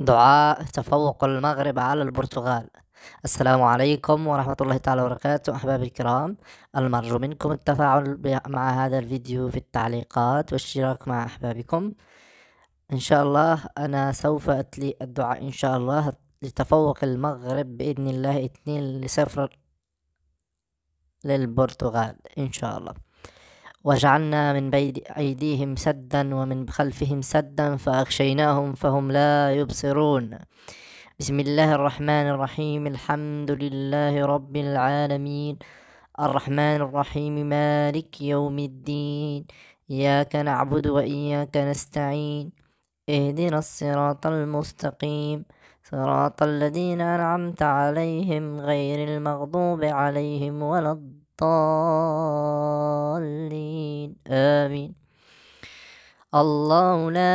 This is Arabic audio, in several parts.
دعاء تفوق المغرب على البرتغال. السلام عليكم ورحمة الله تعالى وبركاته أحبابي الكرام. المرجو منكم التفاعل مع هذا الفيديو في التعليقات والاشتراك مع أحبابكم. إن شاء الله أنا سوف أتلي الدعاء إن شاء الله لتفوق المغرب بإذن الله اثنين لصفر للبرتغال إن شاء الله. وجعلنا من بين أيديهم سدا ومن خلفهم سدا فأغشيناهم فهم لا يبصرون. بسم الله الرحمن الرحيم. الحمد لله رب العالمين. الرحمن الرحيم. مالك يوم الدين. إياك نعبد وإياك نستعين. اهدنا الصراط المستقيم. صراط الذين أنعمت عليهم غير المغضوب عليهم ولا الضالين آمين. الله لا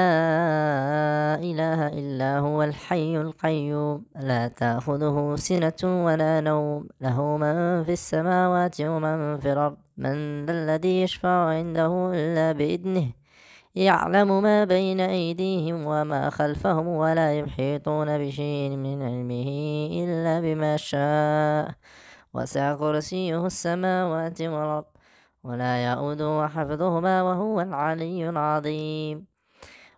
إله إلا هو الحي القيوم. لا تأخذه سنة ولا نوم. له من في السماوات ومن في الأرض. من ذا الذي يشفع عنده إلا بإذنه. يعلم ما بين أيديهم وما خلفهم ولا يحيطون بشيء من علمه إلا بما شاء. وسع كرسيه السماوات والأرض ولا يؤوده حفظهما وهو العلي العظيم.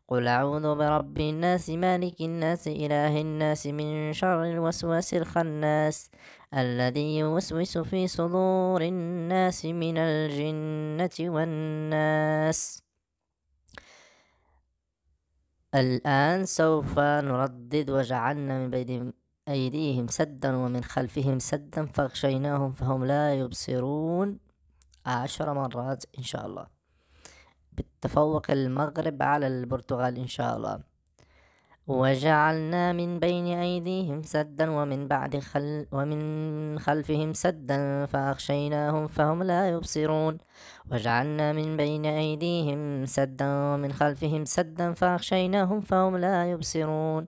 قل أعوذ برب الناس مالك الناس إله الناس من شر الوسواس الخناس الذي يوسوس في صدور الناس من الجنة والناس. الآن سوف نردد وجعلنا من بين أيديهم سدا ومن خلفهم سدا فاغشيناهم فهم لا يبصرون. عشر مرات إن شاء الله. بالتفوق المغرب على البرتغال إن شاء الله. وجعلنا من بين أيديهم سدا ومن بعد خل ومن خلفهم سدا فأغشيناهم فهم لا يبصرون. وجعلنا من بين أيديهم سدا ومن خلفهم سدا فأغشيناهم فهم لا يبصرون.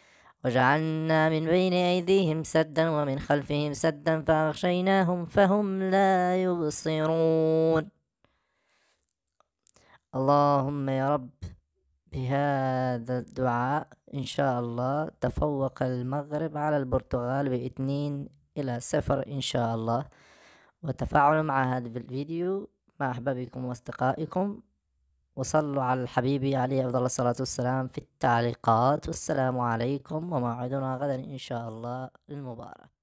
وجعلنا من بين أيديهم سدا ومن خلفهم سدا فأغشيناهم فهم لا يبصرون. اللهم يا رب بهذا الدعاء إن شاء الله تفوق المغرب على البرتغال بإثنين إلى صفر إن شاء الله. وتفاعلوا مع هذا الفيديو مع أحبابكم وأصدقائكم. وصلوا على الحبيب عليه أفضل الصلاة والسلام في التعليقات والسلام عليكم وموعدنا غدا إن شاء الله المبارك.